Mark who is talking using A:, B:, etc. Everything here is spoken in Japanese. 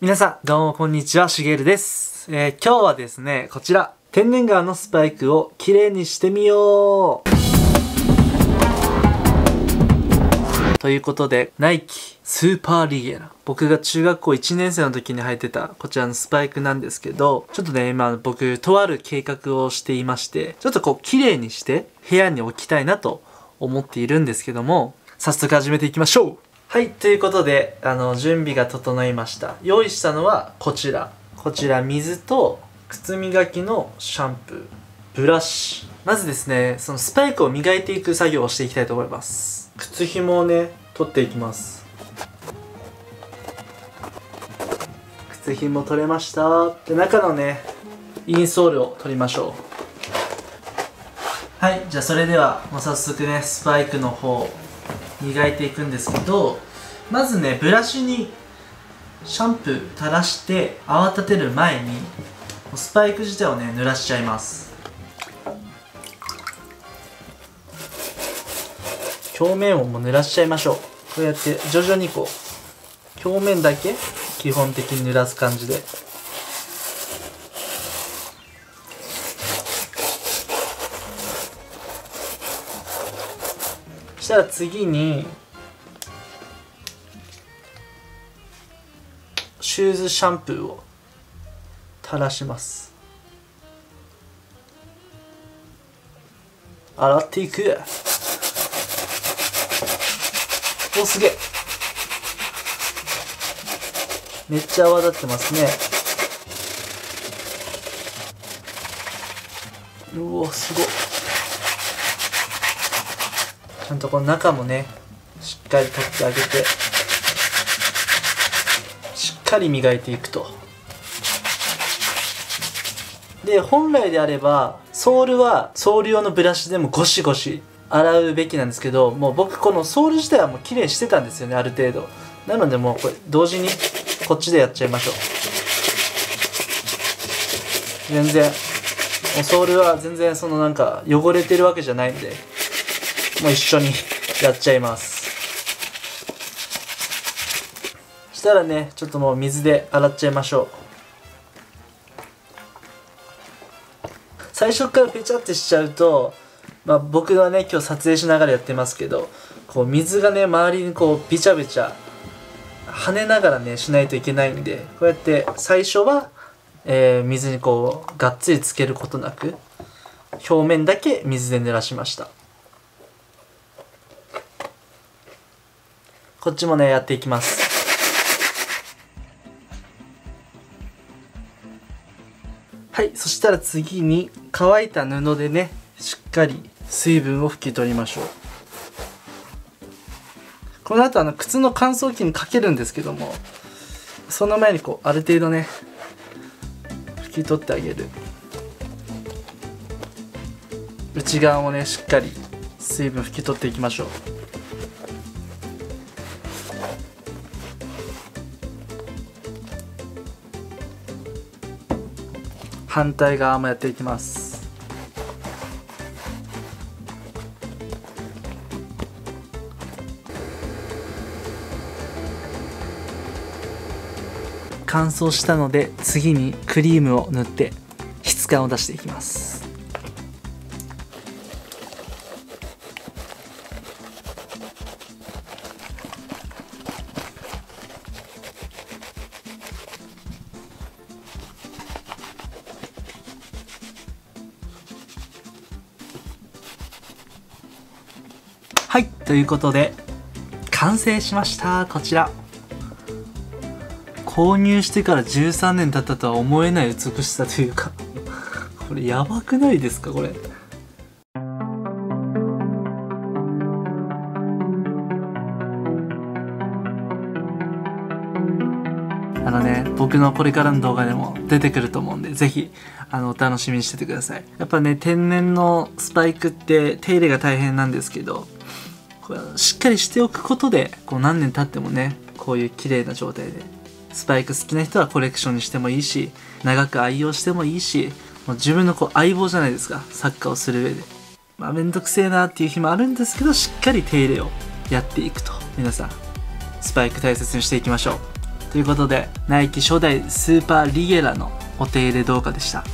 A: 皆さん、どうもこんにちは、しげるです。えー今日はですね、こちら、天然川のスパイクをきれいにしてみようということで、ナイキスーパーリゲラ。僕が中学校1年生の時に履いてたこちらのスパイクなんですけど、ちょっとね、今僕、とある計画をしていまして、ちょっとこう、綺麗にして部屋に置きたいなと思っているんですけども、早速始めていきましょうはい、ということで、あの、準備が整いました。用意したのはこちら。こちら、水と靴磨きのシャンプー、ブラシ。まずですね、そのスパイクを磨いていく作業をしていきたいと思います。靴紐をね、取っていきます。靴紐取れました。で、中のね、インソールを取りましょう。はい、じゃあそれでは、もう早速ね、スパイクの方、磨いていくんですけどまずねブラシにシャンプー垂らして泡立てる前にスパイク自体をね濡らしちゃいます。表面をもう濡らしちゃいましょう。こうやって徐々にこう表面だけ基本的に濡らす感じで。したら次にシューズシャンプーを垂らします。洗っていく。おすげえ。めっちゃ泡立ってますね。うわすごい。ちゃんとこの中もねしっかり取ってあげて。かり磨いていくと。で本来であればソールはソール用のブラシでもゴシゴシ洗うべきなんですけどもう僕このソール自体はもう綺麗してたんですよねある程度。なのでもうこれ同時にこっちでやっちゃいましょう。全然もうソールは全然そのなんか汚れてるわけじゃないんでもう一緒にやっちゃいます。したらねちょっともう水で洗っちゃいましょう。最初からペチャってしちゃうと、まあ、僕はね今日撮影しながらやってますけどこう水がね周りにこうビチャビチャ跳ねながらねしないといけないんでこうやって最初は、えー水にこうがっつりつけることなく表面だけ水で濡らしました。こっちもねやっていきます。はいそしたら次に乾いた布でねしっかり水分を拭き取りましょう。この後あの靴の乾燥機にかけるんですけどもその前にこうある程度ね拭き取ってあげる。内側もねしっかり水分拭き取っていきましょう。反対側もやっていきます。乾燥したので次にクリームを塗って質感を出していきます。はいということで完成しました。こちら。購入してから13年経ったとは思えない美しさというか。これやばくないですかこれ。あのね僕のこれからの動画でも出てくると思うんでぜひあのお楽しみにしててください。やっぱね天然のスパイクって手入れが大変なんですけどしっかりしておくことでこう何年経ってもねこういう綺麗な状態でスパイク好きな人はコレクションにしてもいいし長く愛用してもいいしもう自分のこう相棒じゃないですかサッカーをする上で。まあめんどくせえなっていう日もあるんですけどしっかり手入れをやっていくと。皆さんスパイク大切にしていきましょう。ということでナイキ初代スーパーリゲラのお手入れ動画でした。